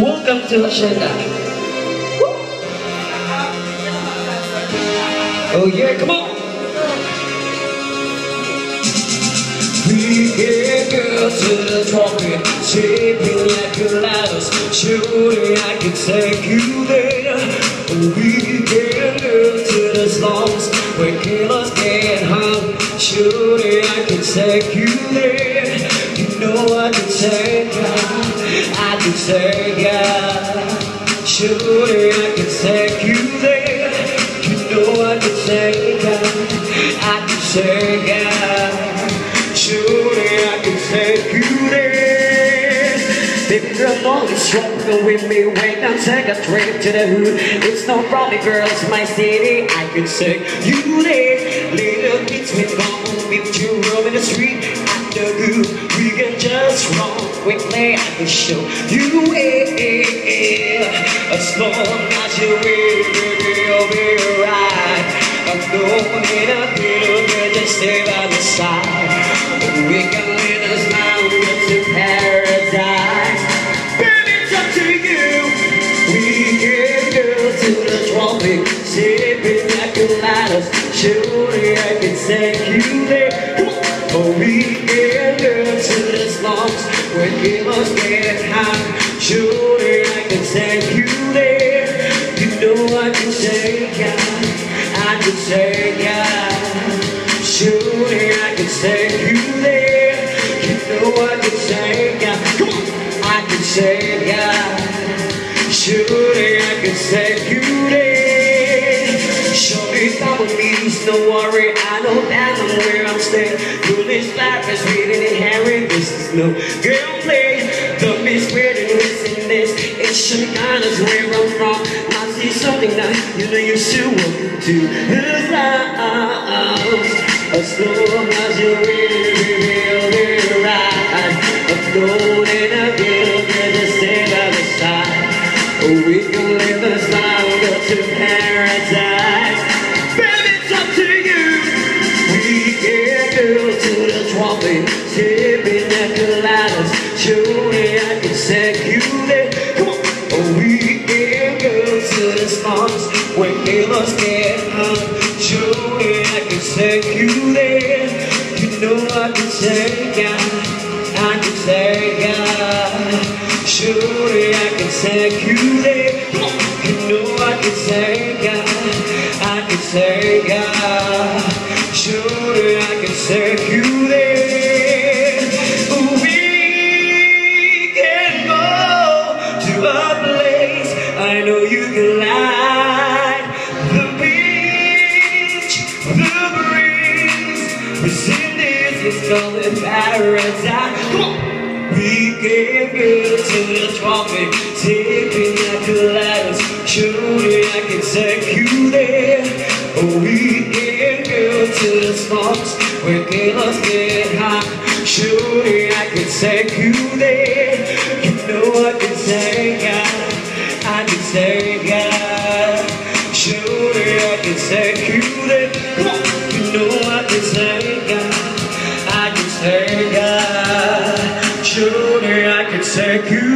Welcome to Hacienda. Oh yeah, come on. We get girl to the trumpet, shaping like a lighthouse. Surely I can take you there. We get girl to the slums where killers get hung. Surely I can take you there. You know I can take you. I can take you. Surely I can take you there. You know I can take you. I can take you. Surely I can take you there. Baby girl, don't be strong with me. Wait and take a trip to the hood. It's no problem, girl, it's my city. I can take you there. Little kids with gone with you in the street. Quickly. I can show you. As long as you will, baby, you'll be right. I'm going in a little bit, just stay by the side. We can live as long to paradise. Baby, it's up to you. We can go to the tropic, sipping like a lighters. Surely I can take you there. Oh, we can go to the slums where killers get high. Surely I can take you there. You know I can take ya. I can take ya. Surely I can take you there. You know I can take ya. Come on, I can take ya. Surely I can take you there. Me come with me, no worry. I know that I'm where I'm staying. Through this life is hearing. This is no girl play. The misreading this and this. It should kind of where I'm from. I see something that you know you should want to house. As long as you really feel it right. I'm floating a bit to stay by the side. Oh, we can live this life, to paradise. Baby, it's up to you. We can go to the tropic, sipping to the spots where killers get hung. Surely I can take you there. You know I can take ya. I can take ya. Surely I can take you there. You know I can take ya. I can take ya. Surely I can take you there. I know you can is called paradise. We can go to the tropic, sipping like a lighters. Surely I can take you there. Oh, we can go to the spots where killers get high. Surely I can take you there. You know I can take ya. I can I can take you there. Come. You know I can take ya.